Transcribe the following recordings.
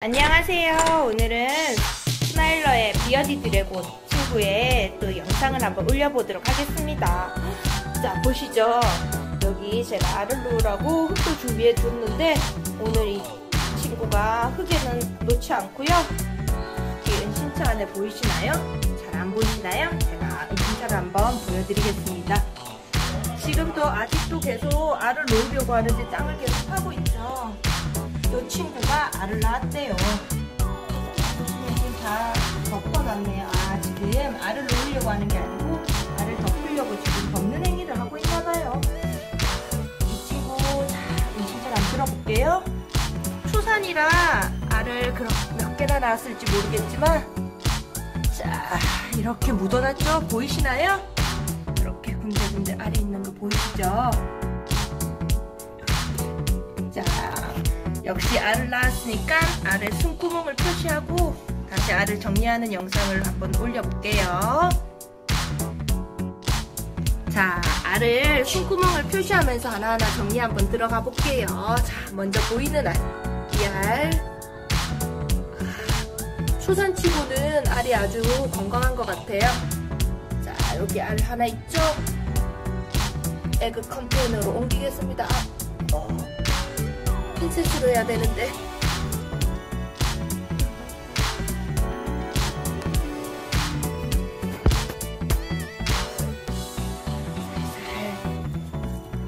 안녕하세요. 오늘은 스마일러의 비어디 드래곤 친구의 또 영상을 한번 올려보도록 하겠습니다. 자, 보시죠. 여기 제가 알을 놓으라고 흙도 준비해 줬는데 오늘 이 친구가 흙에는 놓지 않고요. 이 은신처 안에 보이시나요? 잘 안 보이시나요? 제가 은신처를 한번 보여드리겠습니다. 지금도 아직도 계속 알을 놓으려고 하는데 짱을 계속 하고 있죠. 이 친구가 알을 낳았대요. 지금 다 덮어놨네요. 아 지금 알을 놓으려고 하는 게 아니고 알을 덮으려고 지금 덮는 행위를 하고 있나봐요. 이 친구 자 음식을 안 들어볼게요. 초산이라 알을 몇 개나 낳았을지 모르겠지만 자 이렇게 묻어놨죠? 보이시나요? 이렇게 군데군데 알이 있는 거 보이시죠? 역시 알을 낳았으니까 알의 숨구멍을 표시하고 다시 알을 정리하는 영상을 한번 올려볼게요. 자, 알을 숨구멍을 표시하면서 하나하나 정리 한번 들어가 볼게요. 자, 먼저 보이는 알. 이 알. 초산치고는 알이 아주 건강한 것 같아요. 자, 여기 알 하나 있죠? 에그 컨테이너로 옮기겠습니다. 어. 핀셋으로 해야 되는데.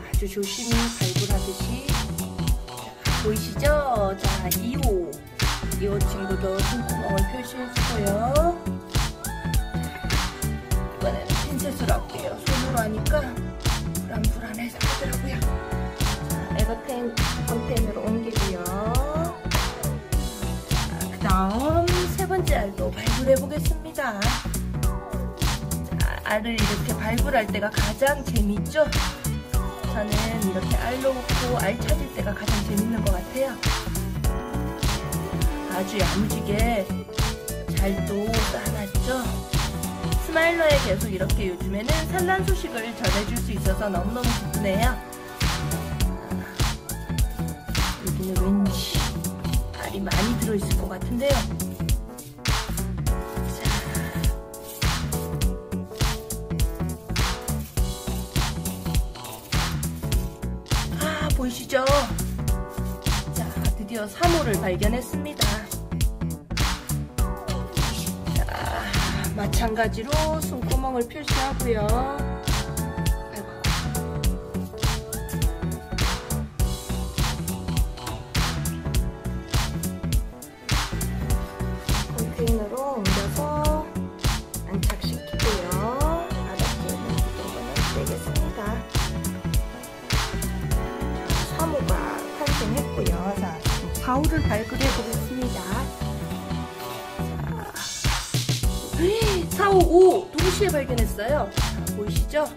아주 조심히 발굴하듯이. 자, 보이시죠? 자 2호. 2호 친구도 손구멍을 표시해주고요. 이번에는 핀셋으로 할게요. 손으로 하니까 불안 불안해서 하더라고요 자, 에버텐 컨테이너로 옮기고요 자, 그 다음 세 번째 알도 발굴해 보겠습니다 자, 알을 이렇게 발굴할 때가 가장 재밌죠? 저는 이렇게 알 놓고 알 찾을 때가 가장 재밌는 것 같아요. 아주 야무지게 잘도 쌓아놨죠? 스마일러에 계속 이렇게 요즘에는 산란 소식을 전해줄 수 있어서 너무너무 기쁘네요. 여기는 왠지 알이 많이 들어있을 것 같은데요. 보이시죠? 자, 드디어 3호를 발견했습니다. 자, 마찬가지로 손구멍을 표시하고요. 탄생했고요. 자, 4호를 발굴해 보겠습니다. 자, 4, 5, 5 동시에 발견했어요. 자, 보이시죠?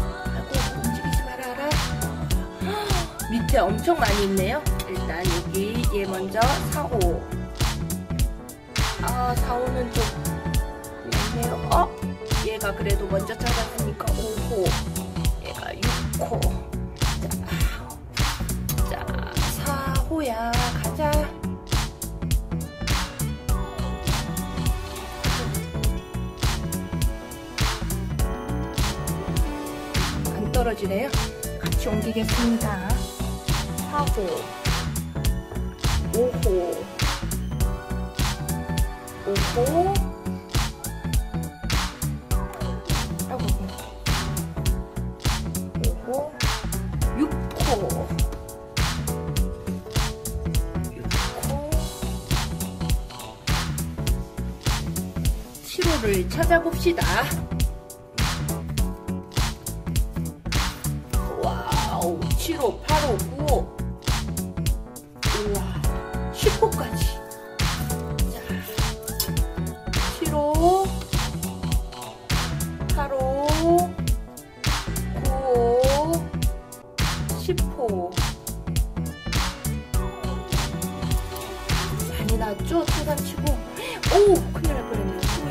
아이고, 움직이지 말아라. 밑에 엄청 많이 있네요. 일단 여기 얘 먼저 4, 5. 아, 4, 5는 좀 미안해요. 어? 얘가 그래도 먼저 찾았으니까 5호. 얘가 6호. 호야? 가자. 안 떨어지네요. 같이 옮기겠습니다. 4호 5호. 5호 7호를 찾아봅시다. 와우, 7호, 8호, 9호. 우와, 10호까지. 자, 7호, 8호, 9호, 10호. 많이 났죠? 초단치고. 오! 큰일 날 뻔했네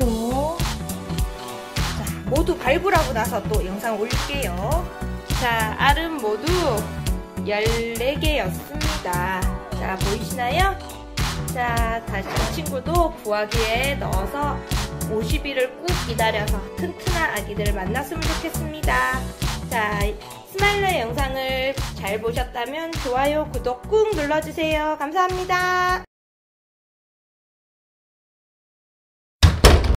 요. 7호 자 모두 발굴하고 나서 또 영상 올릴게요 자 알은 모두 14개였습니다. 자, 보이시나요? 자, 다시 이 친구도 부화기에 넣어서 50일을 꾹 기다려서 튼튼한 아기들을 만났으면 좋겠습니다. 자, 스마일러 영상을 잘 보셨다면 좋아요, 구독 꾹 눌러주세요. 감사합니다.